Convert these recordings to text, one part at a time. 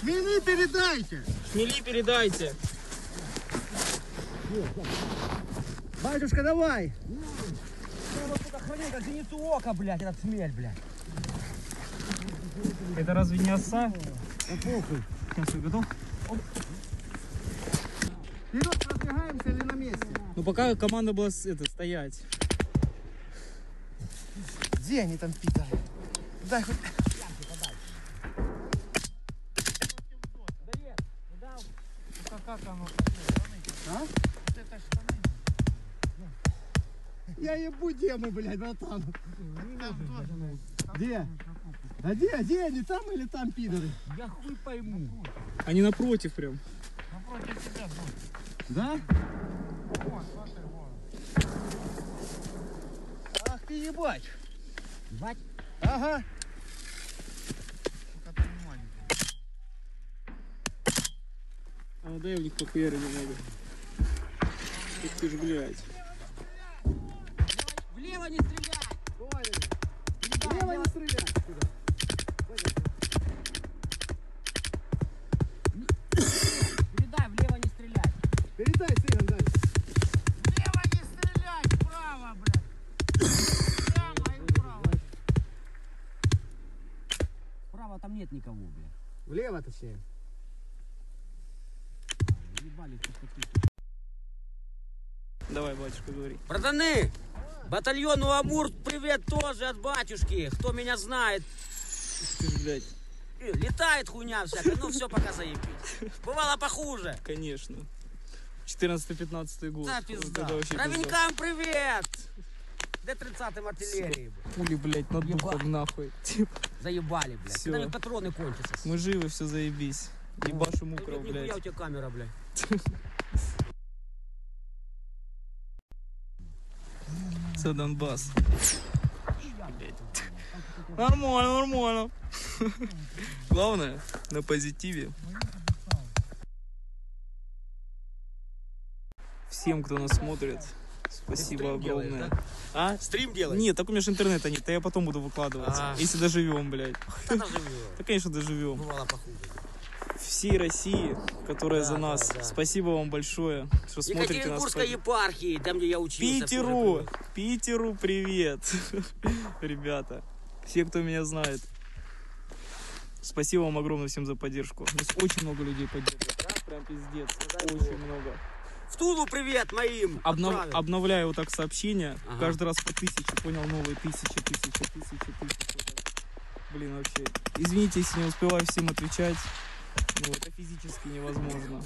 Шмели передайте. Шмели передайте. Батюшка, давай. Охраняй, как зеницу ока, блядь, этот смель, блядь. Это разве не оса? Да похуй. Сейчас, готов? Вперед продвигаемся или на месте? Ну пока команда была это, стоять. Где они там питали? Дай хоть... А? Я ебу где мы, блядь, братан? Где? А где, где они, там или там, пидоры? Я хуй пойму. Они напротив прям. Да? Ах ты ебать. Ебать. Ага. А дай у них похуярить немного. Ух ты ж, блядь. Влево не стрелять! Лево не стрелять. Передай, влево не стрелять. Передай, Сырен, дай. Лево не стрелять, вправо, блядь. Прямо и вправо. Право там нет никого, блядь. Влево, точнее. Давай, батюшка, говори. Братаны, батальону Амур привет тоже от батюшки. Кто меня знает, блядь, летает хуйня всякая, ну все пока заебись. Бывало похуже. конечно. 14-15 год. Да, Вот пизда. пизда. Ровенькам привет! Д-30 артиллерии. Пули, блядь, над духом нахуй. Типа, Заебали, блядь. Всё. Когда патроны кончатся. мы живы, все заебись. Ебашим Ну, укров, нихуя блядь. у тебя камера, блядь. За Донбасс. Блядь. Нормально, нормально. Главное, на позитиве. Всем, кто нас смотрит, спасибо делаешь, огромное. да? А? Стрим делай. Нет, так у меня же интернета нет, а я потом буду выкладывать. А. Если доживем, блядь. Это живет. Да, конечно, доживем. Бывало похуже. Всей России, которая Да, за да, нас, да. спасибо вам большое, что смотрите нас. Екатеринбургской епархии, там, где я учился. Питеру, Питеру привет, ребята. Все, кто меня знает. Спасибо вам огромное всем за поддержку. Нас очень много людей поддерживает. Да, прям пиздец. дай Очень много. привет. В Тулу привет моим. Обнов-. Обновляю вот так сообщения. Ага. Каждый раз по тысяче. Понял, новые тысячи, тысячи, тысячи, тысячи. Блин, вообще. Извините, если не успеваю всем отвечать. Ну, это физически невозможно.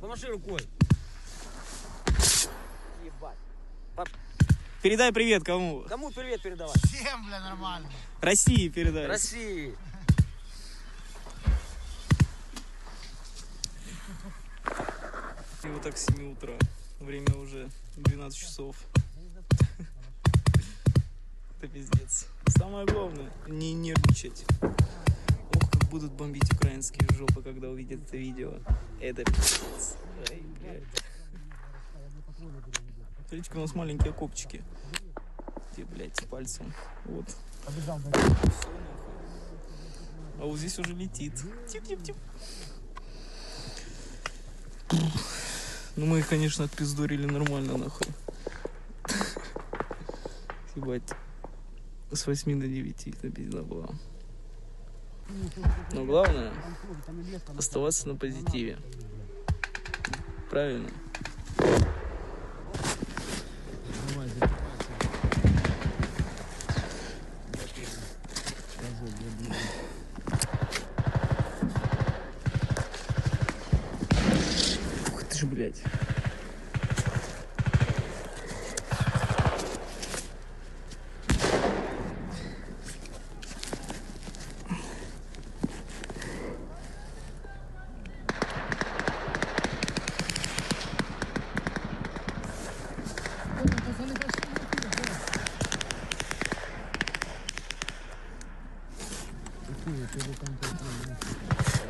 Помаши рукой. Ебать. Передай привет кому? Кому привет передавать? Всем, бля, нормально. России передай. России. И вот так с 7 утра. Время уже 12 часов. Это пиздец. Самое главное, не нервничать. Ох, как будут бомбить украинские жопы, когда увидят это видео. Это пиздец. Ай. Смотрите, у нас маленькие окопчики. Где, блядь, пальцем. Вот. А вот здесь уже летит. Тип-тип-тип. Ну мы их, конечно, отпиздорили нормально, нахуй. Ебать. С 8 до 9 это пизда была. Но главное оставаться на позитиве. Правильно. ж, блядь. Какую-то рукам